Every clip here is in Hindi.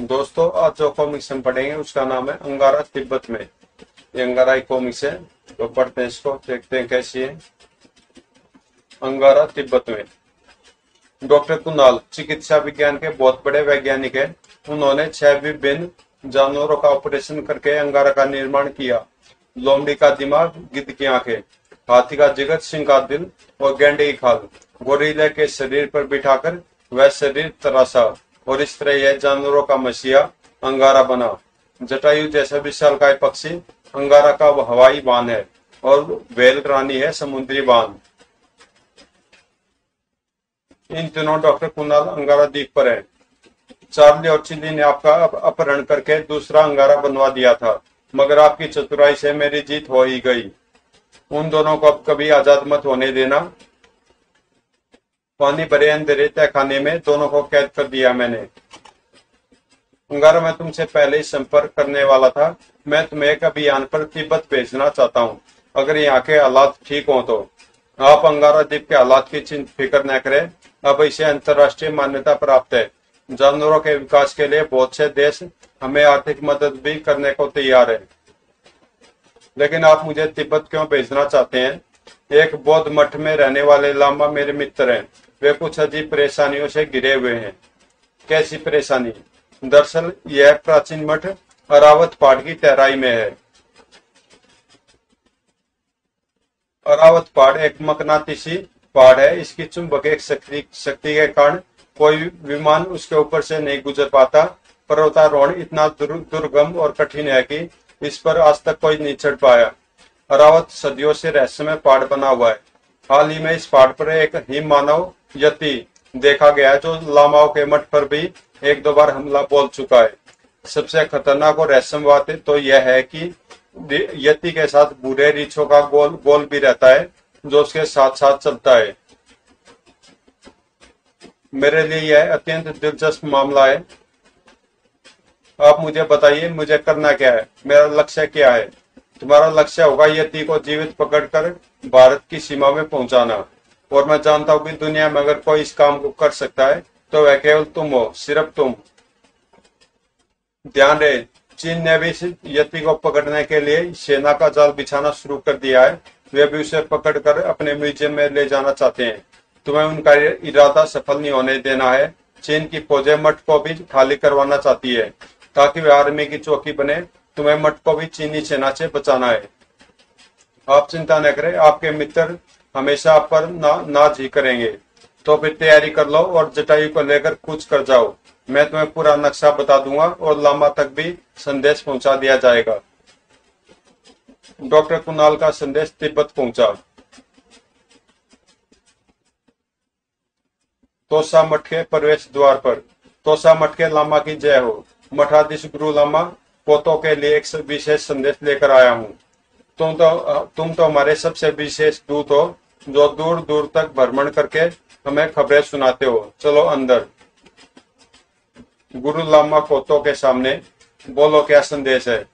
दोस्तों, आज जो कॉमिक्स हम पढ़ेंगे, उसका नाम है अंगारा तिब्बत में। ये अंगारा एक कॉमिक्स है तो पढ़ते हैं इसको, देखते हैं कैसी है। अंगारा तिब्बत में। डॉक्टर कुनाल चिकित्सा विज्ञान के बहुत बड़े वैज्ञानिक है। उन्होंने छह विभिन्न जानवरों का ऑपरेशन करके अंगारा का निर्माण किया। लोमड़ी का दिमाग, गिद्ध की आँखें, हाथी का जिगर सिंह का दिल और गेंडे की खाल। गोरिल्ला के शरीर पर बिठाकर वह शरीर तराशा। और इस तरह यह जानवरों का मसीहा, अंगारा बना। जटायु जैसा विशाल का पक्षी, अंगारा का हवाई बान है और वेल रानी है, समुद्री बान। इन दिनों डॉक्टर कुणाल अंगारा द्वीप पर है। चार्ली और चिल्ली ने आपका अपहरण करके दूसरा अंगारा बनवा दिया था, मगर आपकी चतुराई से मेरी जीत हो ही गई। उन दोनों को अब कभी आज़ाद मत होने देना। पानी भरे अंधेरे तहखाने में, दोनों को कैद कर दिया मैंने। मैं तुमसे पहले ही संपर्क करने वाला था। मैं तुम्हें एक अभियान पर तिब्बत भेजना चाहता हूँ। अगर यहाँ के हालात ठीक हो तो। आप अंगारा द्वीप के हालात की चिंता फ़िक्र न करें। अब इसे अंतर्राष्ट्रीय मान्यता प्राप्त है। जानवरों के विकास के लिए बहुत से देश हमें आर्थिक मदद भी करने को तैयार है। लेकिन आप मुझे तिब्बत क्यों भेजना चाहते हैं? एक बौद्ध मठ में रहने वाले लामा मेरे मित्र हैं। वे कुछ अजीब परेशानियों से घिरे हुए हैं। कैसी परेशानी? दरअसल यह प्राचीन मठ अरावत पहाड़ की तहराई में है। अरावत पहाड़ एक मकनातीसी पहाड़ है। इसकी चुंबक एक शक्ति शक्ति के कारण कोई विमान उसके ऊपर से नहीं गुजर पाता। पर्वतारोहण इतना दुर, दुर्गम और कठिन है कि इस पर आज तक कोई नहीं चढ़ पाया। अरावत सदियों से रहस्यमय पहाड़ बना हुआ है। हाल ही में इस पहाड़ पर एक हिम मानव यति देखा गया है, जो लामाओं के मठ पर भी एक दो बार हमला बोल चुका है। सबसे खतरनाक और रहस्यम बात तो यह है कि यति के साथ बुरे रीछों का गोल गोल भी रहता है, जो उसके साथ साथ चलता है। मेरे लिए यह अत्यंत दिलचस्प मामला है। आप मुझे बताइए, मुझे करना क्या है? मेरा लक्ष्य क्या है? तुम्हारा लक्ष्य होगा यति को जीवित पकड़कर भारत की सीमा में पहुंचाना। और मैं जानता हूँ कि दुनिया में अगर कोई इस काम को कर सकता है तो वह केवल तुम हो, सिर्फ़ तुम। ध्यान रहे, चीन ने भी यति को पकड़ने के लिए सेना का जाल बिछाना शुरू कर दिया है। वे भी उसे पकड़कर अपने म्यूज़ियम में ले जाना चाहते हैं। तुम्हें उनका इरादा सफल नहीं होने देना है। चीन की फौजें मठ को भी खाली करवाना चाहती है। ताकि वे आर्मी की चौकी बने, तुम्हें मठ को भी चीनी सेना से बचाना है। आप चिंता न करें, आपके मित्र हमेशा पर ना, नाज ही करेंगे। तो फिर तैयारी कर लो और जटायु को लेकर कूच कर जाओ। मैं तुम्हें पूरा नक्शा बता दूँगा और लामा तक भी संदेश पहुँचा दिया जाएगा। डॉक्टर कुणाल का संदेश तिब्बत पहुँचा। तोसा मठ के प्रवेश द्वार पर। तोसा मठ के लामा की जय हो। मठाधीश गुरु लामा पोतों के लिए एक विशेष संदेश लेकर आया हूँ। तुम तो तुम तो हमारे सबसे विशेष दूत हो। जो दूर दूर तक भ्रमण करके हमें खबरें सुनाते हो। चलो अंदर। गुरु लामा कोतो के सामने बोलो क्या संदेश है?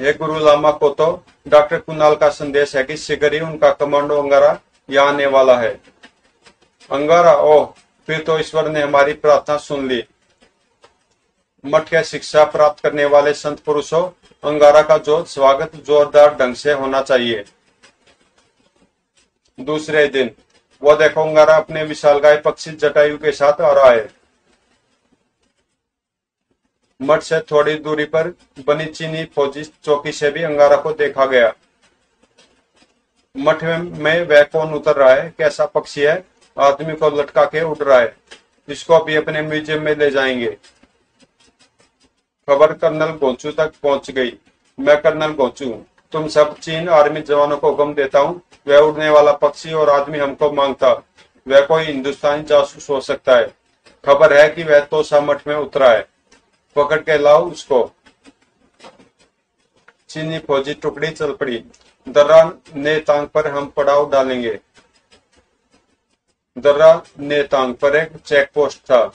हे गुरु लामा कोतो डॉक्टर कुणाल का संदेश है कि शीघ्र ही उनका कमांडो अंगारा यहाँ आने वाला है। अंगारा, ओह, फिर तो ईश्वर ने हमारी प्रार्थना सुन ली। मठ के शिक्षा प्राप्त करने वाले संत पुरुषों, अंगारा का जो स्वागत जोरदार ढंग से होना चाहिए। दूसरे दिन वो देखो अंगारा अपने विशाल गाय पक्षी जटायु के साथ आ रहा है मठ से थोड़ी दूरी पर बनी चीनी फौजी चौकी से भी अंगारा को देखा गया। मठ में वह कौन उतर रहा है? कैसा पक्षी है? आदमी को लटका के उड़ रहा है। इसको अभी अपने म्यूज़ियम में ले जाएँगे। खबर कर्नल गोचू तक पहुँच गई। मैं कर्नल गोचू तुम सब चीन आर्मी जवानों को हुक्म देता हूँ, वह उड़ने वाला पक्षी और आदमी हमको माँगता, वह कोई हिंदुस्तानी जासूस हो सकता है। खबर है कि वह तोसा मठ में उतरा है पकड़ के लाओ उसको। चीनी फौजी टुकड़ी चल पड़ी। दर्रा ने तांग पर हम पड़ाव डालेंगे। दर्रा ने तांग पर एक चेक पोस्ट था।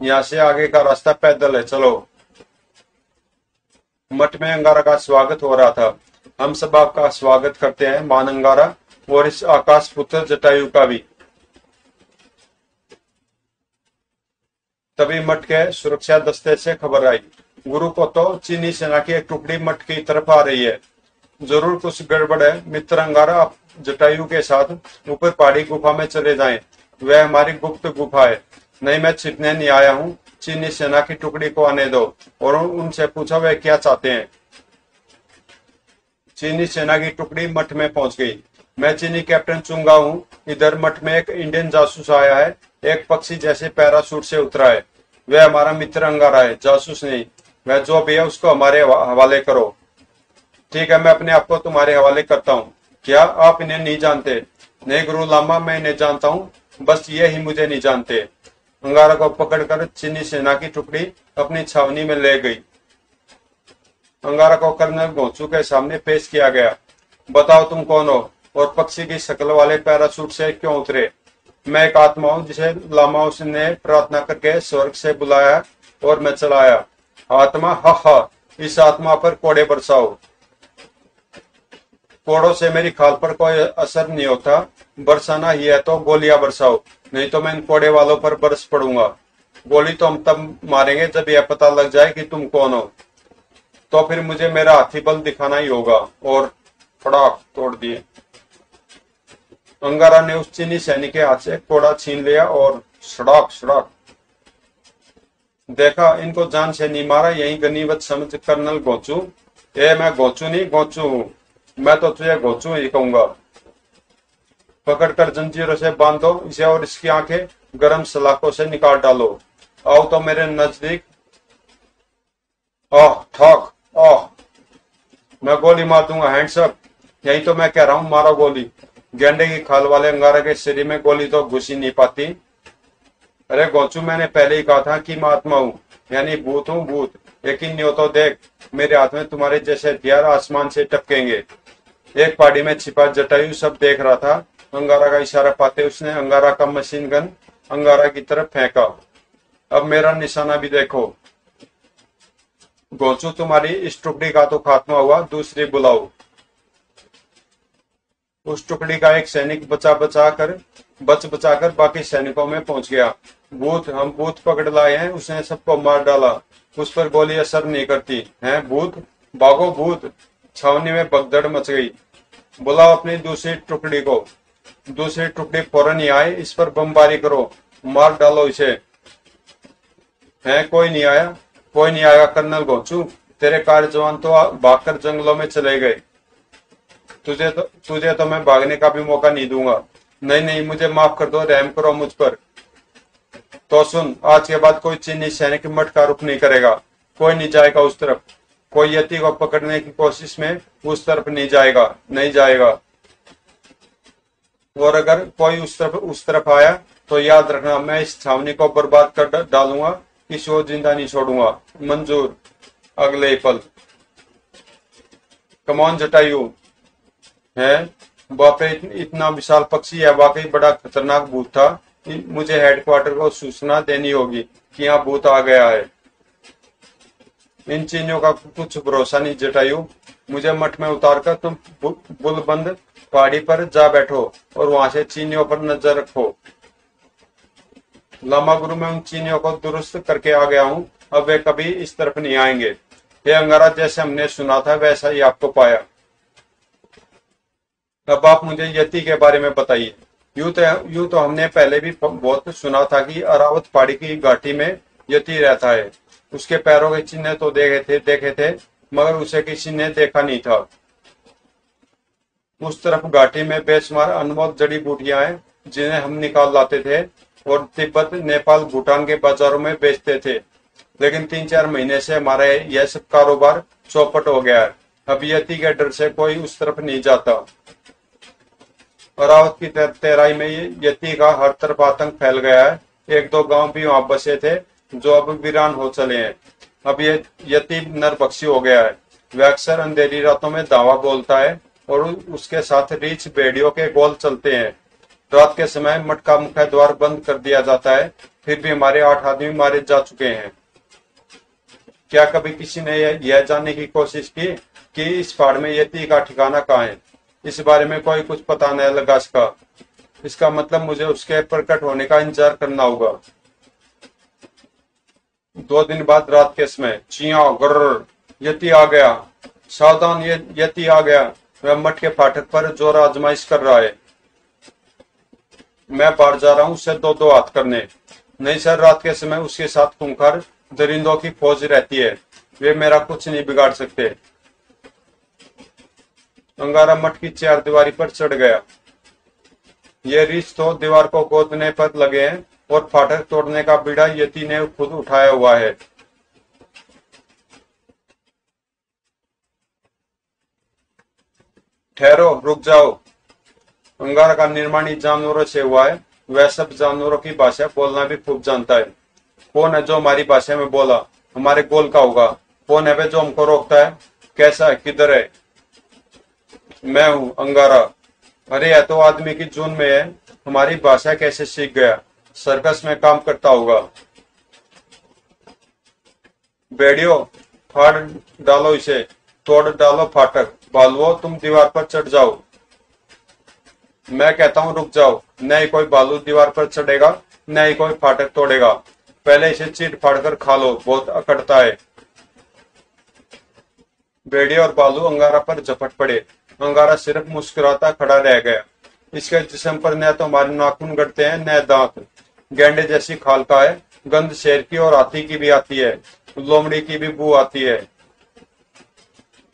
यहाँ से आगे का रास्ता पैदल है, चलो। मठ में अंगारा का स्वागत हो रहा था। हम सब आपका स्वागत करते हैं मान अंगारा और इस आकाश पुत्र जटायु का भी। तभी मठ के सुरक्षा दस्ते से खबर आई। गुरु को तो चीनी सेना की एक टुकड़ी मठ की तरफ़ आ रही है। ज़रूर कुछ गड़बड़ है मित्र अंगारा जटायु के साथ ऊपर पहाड़ी गुफा में चले जाएँ। वह हमारी गुप्त गुफा है। नहीं, मैं छिपने नहीं आया हूँ। चीनी सेना की टुकड़ी को आने दो, और उनसे पूछा, वह क्या चाहते हैं? चीनी सेना की टुकड़ी मठ में पहुँच गई। मैं चीनी कैप्टन चुंगा हूँ। इधर मठ में एक इंडियन जासूस आया है। एक पक्षी जैसे पैरासूट से उतरा है। वह हमारा मित्र अंगारा है। जासूस नहीं वह जो भी है उसको हमारे हवाले करो। ठीक है, मैं अपने आप को तुम्हारे हवाले करता हूँ। क्या आप इन्हें नहीं जानते? नहीं गुरु लामा, मैं इन्हें जानता हूँ। बस ये ही मुझे नहीं जानते। अंगारा को पकड़कर चीनी सेना की टुकड़ी अपनी छावनी में ले गई। अंगारा को कर्नल गोचू के सामने पेश किया गया। बताओ तुम कौन हो और पक्षी की शक्ल वाले पैरासूट से क्यों उतरे? मैं एक आत्मा हूँ जिसे लामाउस ने प्रार्थना करके स्वर्ग से बुलाया और मैं चलाया। आत्मा, हा हा, इस आत्मा पर कोड़े बरसाओ। कोड़ों से मेरी खाल पर कोई असर नहीं होता। बरसाना ही है तो गोलियाँ बरसाओ, नहीं तो मैं इन कोड़े वालों पर बरस पड़ूँगा। गोली तो हम तब मारेंगे जब यह पता लग जाए कि तुम कौन हो। तो फिर मुझे मेरा हाथी बल दिखाना ही होगा और फड़ाक तोड़ दिए। अंगारा ने उस चीनी सैनिक के हाथ से कोड़ा छीन लिया और सड़ाक सड़ाक। देखा, इनको जान से नहीं मारा, यही गनीमत समझ कर्नल गोचू। ये मैं गोचू नहीं, गोचू हूँ। मैं तो तुझे गोचू ही कहूँगा। पकड़कर जंजीरों से बांधो, इसे और इसकी आँखें गर्म सलाखों से निकाल डालो। आओ तो मेरे नज़दीक। आह, ठॉक। ओह, मैं गोली मार दूँगा हैंडसअप यही तो मैं कह रहा हूँ, मारो गोली। गेंडे की खाल वाले अंगारा के शरीर में गोली तो घुस ही नहीं पाती। अरे गोचू, मैंने पहले ही कहा था कि मैं आत्मा हूँ। यानी भूत हूँ, भूत। यकीन नहीं हो तो देख, मेरे हाथ में तुम्हारे जैसे हथियार आसमान से टपकेंगे। एक पहाड़ी में छिपा जटायु सब देख रहा था। अंगारा का इशारा पाते उसने अंगारा का मशीन गन अंगारा की तरफ़ फेंका। अब मेरा निशाना भी देखो। गोचू, तुम्हारी इस टुकड़ी का तो खात्मा हुआ, दूसरी बुलाओ। उस टुकड़ी का एक सैनिक बचा बचा कर, बच बचा कर बाकी सैनिकों में पहुँच गया। भूत, हम भूत पकड़ लाए हैं, उसने सबको मार डाला। उस पर गोली असर नहीं करती। है, भूत? भागो, भूत। छावनी में भगदड़ मच गई। बुलाओ अपनी दूसरी टुकड़ी को। दूसरी टुकड़ी फ़ौरन ही आए, इस पर बमबारी करो। मार डालो इसे। है, कोई नहीं आया। कोई नहीं आएगा कर्नल गोचू। तेरे कार्य जवान तो भागकर जंगलों में चले गए। तुझे तो तुझे तो मैं भागने का भी मौका नहीं दूँगा। नहीं नहीं, मुझे माफ़ कर दो, रहम करो मुझ पर। तो सुन, आज के बाद कोई चीनी सैनिक मठ का रुख नहीं करेगा। कोई नहीं जाएगा उस तरफ़। कोई यति को पकड़ने की कोशिश में उस तरफ़ नहीं जाएगा नहीं जाएगा। और अगर कोई उस तरफ़ उस तरफ़ आया तो याद रखना, मैं इस छावनी को बर्बाद कर डालूँगा। किसी और ज़िंदा नहीं छोड़ूँगा। मंजूर। अगले पल। कमौन जटायु। है? बापे, इतना विशाल पक्षी है वाकई बड़ा खतरनाक भूत था। मुझे हेडक्वार्टर को सूचना देनी होगी कि यहाँ भूत आ गया है। इन चीनियों का कुछ भरोसा नहीं, जटायु। मुझे मठ में उतार कर तुम बुलबंद पहाड़ी पर जा बैठो और वहाँ से चीनियों पर नज़र रखो। लामा गुरु में उन चीनियों को दुरुस्त करके आ गया हूँ। अब वे कभी इस तरफ़ नहीं आएँगे। ये अंगारा, जैसे हमने सुना था, वैसा ही आपको पाया। अब आप मुझे यति के बारे में बताइए। यूँ तो यूँ तो हमने पहले भी बहुत सुना था कि अरावत पहाड़ी की घाटी में यति रहता है। उसके पैरों के चिन्ह तो देखे थे देखे थे, मगर उसे किसी ने देखा नहीं था। उस तरफ़ घाटी में बेशुमार अनमोल जड़ी बूटियाँ हैं, जिन्हें हम निकाल लाते थे। और तिब्बत नेपाल भूटान के बाजारों में बेचते थे। लेकिन तीन चार महीने से हमारा यह सब कारोबार चौपट हो गया है। अब यति के डर से कोई उस तरफ़ नहीं जाता। अरावत की तेराई में यति का हर तरफ़ आतंक फैल गया है। एक दो गाँव भी वहाँ बसे थे, जो अब वीरान हो चले हैं। अब ये यति नरबक्षी हो गया है। वह अक्सर अंधेरी रातों में दावा बोलता है और उसके साथ रीछ बेड़ियों के गोल चलते हैं। रात के समय मठ का मुख्य द्वार बंद कर दिया जाता है, फिर भी हमारे आठ आदमी मारे जा चुके हैं। क्या कभी किसी ने यह जानने की कोशिश की कि इस पहाड़ में यति का ठिकाना कहाँ है? इस बारे में कोई कुछ पता नहीं लगा सका इसका मतलब मुझे उसके प्रकट होने का इंतज़ार करना होगा। दो दिन बाद रात के समय, चिया गर यति आ गया। सावधान यति आ गया। वह मठ के फाटक पर ज़ोर आजमाइश कर रहा है। मैं बाहर जा रहा हूँ उससे दो दो हाथ करने। नहीं सर, रात के समय उसके साथ खूंखार दरिंदों की फौज रहती है। वे मेरा कुछ नहीं बिगाड़ सकते। अंगारा मठ की चार दीवारी पर चढ़ गया। ये रीछ तो दीवार को गोदने पर लगे हैं और फाटक तोड़ने का बीड़ा यति ने खुद उठाया हुआ है। ठहरो, रुक जाओ। अंगारा का निर्माण जानवरों से हुआ है वह सब जानवरों की भाषा बोलना भी खूब जानता है कौन है जो हमारी भाषा में बोला हमारे गोल का होगा कौन है वह जो हमको रोकता है कैसा है किधर है मैं हूँ अंगारा अरे यह तो आदमी की जून में है हमारी भाषा कैसे सीख गया सर्कस में काम करता होगा बेड़ियो फाड़ डालो इसे तोड़ डालो फाटक बालवो तुम दीवार पर चढ़ जाओ मैं कहता हूँ, रुक जाओ। न ही कोई बालू दीवार पर चढ़ेगा, न ही कोई फाटक तोड़ेगा। पहले इसे चीट फाड़ कर खा लो, बहुत अकड़ता है। बेड़े और बालू अंगारा पर झपट पड़े। अंगारा सिर्फ़ मुस्कुराता खड़ा रह गया। इसके जिसम पर न तो हमारे नाखून गड़ते हैं, न दांत। गेंडे जैसी खाल का है, गंध शेर की और हाथी की भी आती है। लोमड़ी की भी बू आती है।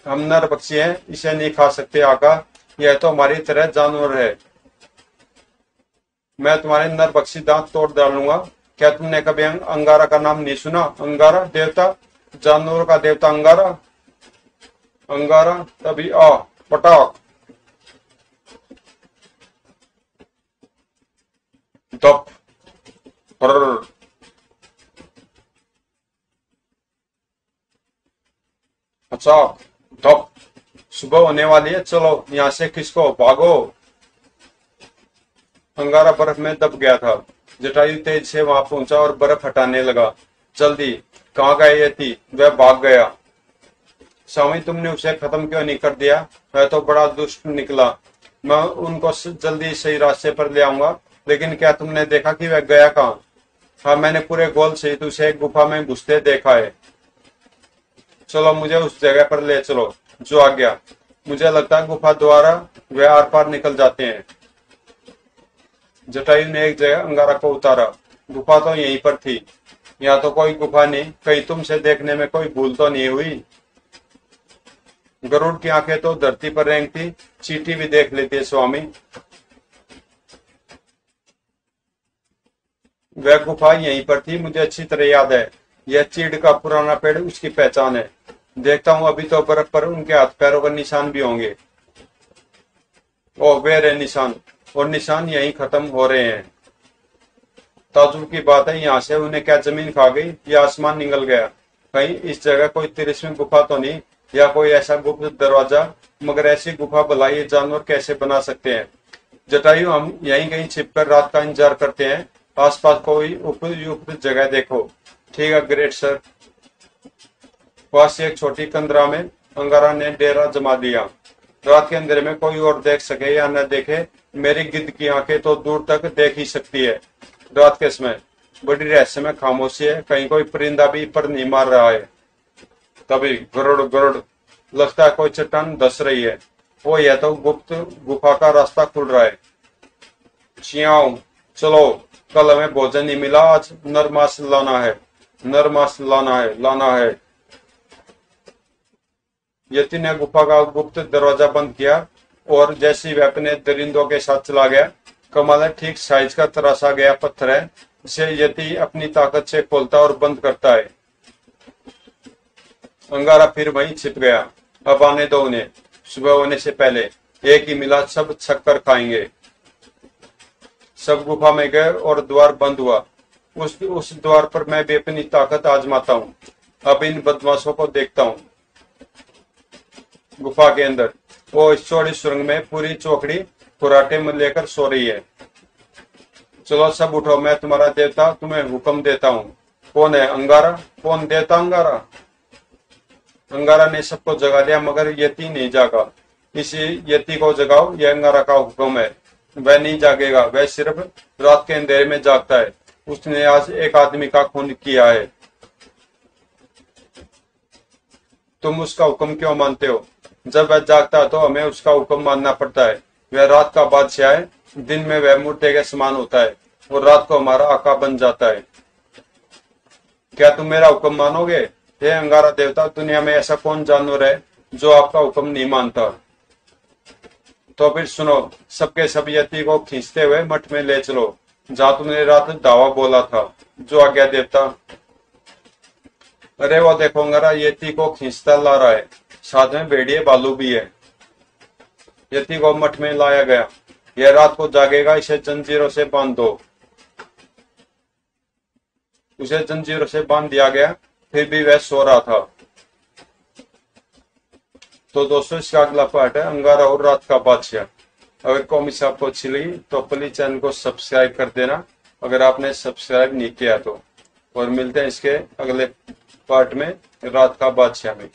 हम नर पक्षी हैं, इसे नहीं खा सकते आका। यह तो हमारी तरह जानवर है। मैं तुम्हारे नर पक्षी दांत तोड़ डालूँगा। क्या तुमने कभी अंगारा का नाम नहीं सुना? अंगारा, देवता, जानवरों का देवता अंगारा? अंगारा, तभी आ पटाक दप अच्छा धप। सुबह होने वाली है, चलो यहाँ से किसको भागो। अंगारा बर्फ़ में दब गया था। जटायु तेज से वहाँ पहुँचा और बर्फ़ हटाने लगा। जल्दी, कहा गए ये थी वह भाग गया। स्वामी, तुमने उसे खत्म क्यों नहीं कर दिया? वह तो बड़ा दुष्ट निकला। मैं उनको जल्दी सही रास्ते पर ले आऊँगा। लेकिन क्या तुमने देखा कि वह गया कहा? हाँ मैंने पूरे गोल सहित उसे गुफा में घुसते देखा है। चलो, मुझे उस जगह पर ले चलो। जो आ गया। मुझे लगता है गुफा द्वारा वे आर पार निकल जाते हैं। जटायु ने एक जगह अंगारा को उतारा। गुफा तो यहीं पर थी। यहाँ तो कोई गुफा नहीं, कहीं तुमसे देखने में कोई भूल तो नहीं हुई। गरुड़ की आँखें तो धरती पर रेंगती चीटी भी देख लेती है स्वामी। वह गुफा यहीं पर थी, मुझे अच्छी तरह याद है। यह चीड़ का पुराना पेड़ उसकी पहचान है। देखता हूँ अभी तो बर्फ़ पर उनके हाथ पैरों का निशान भी होंगे। ओ वे रहे निशान। और निशान यहीं खत्म हो रहे हैं। ताजुब की बात है यहाँ से, उन्हें क्या ज़मीन खा गई? या आसमान निकल गया। कहीं इस जगह कोई तिरस्वी गुफा तो नहीं? या कोई ऐसा गुप्त दरवाज़ा? मगर ऐसी गुफा ये जानवर कैसे बना सकते हैं? जटायु, हम यहीं कहीं छिपकर रात का इंतज़ार करते हैं। आसपास कोई उपयुक्त जगह देखो। ठीक है, ग्रेट सर। पास एक छोटी कंदरा में अंगारा ने डेरा जमा दिया। रात के अंधेरे में कोई और देख सके या न देखे, मेरी गिद्ध की आँखें तो दूर तक देख ही सकती है। रात के समय, बड़ी रहस्य में खामोशी है, कहीं कोई परिंदा भी पर नहीं मार रहा है। तभी गरुड़ गरुड़ लगता है कोई चट्टान धस रही है। वो यह तो गुप्त गुफा का रास्ता खुल रहा है। चियाओ चलो, कल हमें भोजन नहीं मिला, आज नरमास लाना है। नरमास लाना है लाना है। यति ने गुफा का गुप्त दरवाज़ा बंद किया और जैसी वे अपने दरिंदों के साथ चला गया, कमाल ठीक साइज़ का तराशा गया पत्थर है जिसे यति अपनी ताकत से खोलता और बंद करता है। अंगारा फिर वहीं छिप गया। अब आने दो उन्हें। सुबह होने से पहले एक ही मिला सब छक्कर खाएँगे। सब गुफा में गए और द्वार बंद हुआ। उस उस द्वार पर मैं भी अपनी ताकत आजमाता हूँ। अब इन बदमाशों को देखता हूँ। गुफा के अंदर। वो इस चौड़ी सुरंग में पूरी चौकड़ी खुराटे में लेकर सो रही है। चलो सब उठो, मैं तुम्हारा देवता तुम्हें हुक्म देता हूँ। कौन है अंगारा? कौन देता अंगारा? अंगारा ने सबको जगा दिया, मगर यति नहीं जागा। इसी यति को जगाओ, यह अंगारा का हुक्म है। वह नहीं जागेगा, वह सिर्फ़ रात के अंधेरे में जागता है। उसने आज एक आदमी का खून किया है। तुम उसका हुक्म क्यों मानते हो? जब वह जागता है तो हमें उसका हुक्म मानना पड़ता है वह रात का बादशाह है। दिन में वह मुर्दे के समान होता है और रात को हमारा आका बन जाता है। क्या तुम मेरा हुक्म मानोगे? हे अंगारा देवता, दुनिया में ऐसा कौन जानवर है जो आपका हुक्म नहीं मानता? तो फिर सुनो, सबके सब यति को खींचते हुए मठ में ले चलो, जहाँ तुमने रात दावा बोला था। जो आज्ञा देवता, अरे वो देखो अंगारा, यति को खींचता ला रहा है। साथ में भेड़िए बालू भी है। यति को मठ में लाया गया। यह रात को जागेगा, इसे जंजीरों से बाँध दो। उसे जंजीरों से बाँध दिया गया, फिर भी वह सो रहा था। तो दोस्तों, इसका अगला पार्ट है, अंगारा और रात का बादशाह। अगर कॉमिक्स आपको अच्छी लगी तो प्लीज़ चैनल को सब्सक्राइब कर देना, अगर आपने सब्सक्राइब नहीं किया तो। और मिलते हैं इसके अगले पार्ट में, रात का बादशाह में।